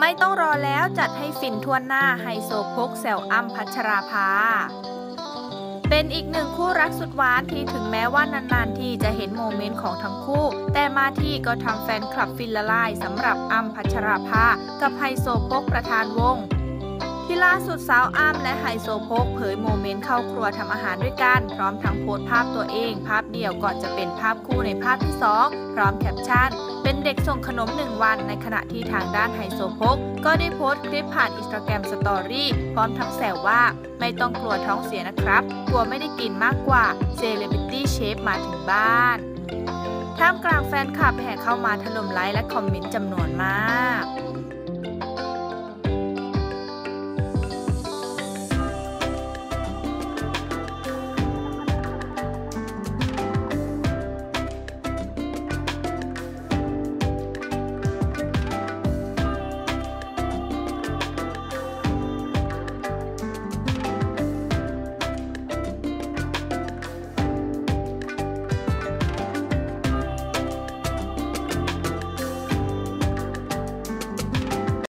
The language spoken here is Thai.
ไม่ต้องรอแล้วจัดให้ฟินทั่วหน้าไฮโซพกแซวอั้มพัชราภา เป็นอีกหนึ่งคู่รักสุดหวานที่ถึงแม้ว่านานๆทีจะเห็น moment ของทั้งคู่ แต่มาทีก็ทำแฟนคลับฟินละลายสำหรับอั้มพัชราภา กับไฮโซพกประธานวงศ์ ที่ล่าสุดสาวอั้มและไฮโซพกเผย moment เข้าครัวทำอาหารด้วยกัน พร้อมทั้งโพสต์ภาพตัวเอง ภาพเดียวก่อนจะเป็นภาพคู่ในภาพที่ 2 พร้อมแคปชั่น เป็นเด็กส่งขนมหนึ่งวัน ในขณะที่ทางด้านไฮโซพกก็ได้โพสต์คลิปผ่าน Instagram Story พร้อมทั้งแซวว่า ไม่ต้องกลัวท้องเสียนะครับ กลัวไม่ได้กินมากกว่า celebrity chef มาถึงบ้านท่ามกลางแฟนคลับแห่เข้ามาถล่มไลค์และคอมเมนต์จำนวนมาก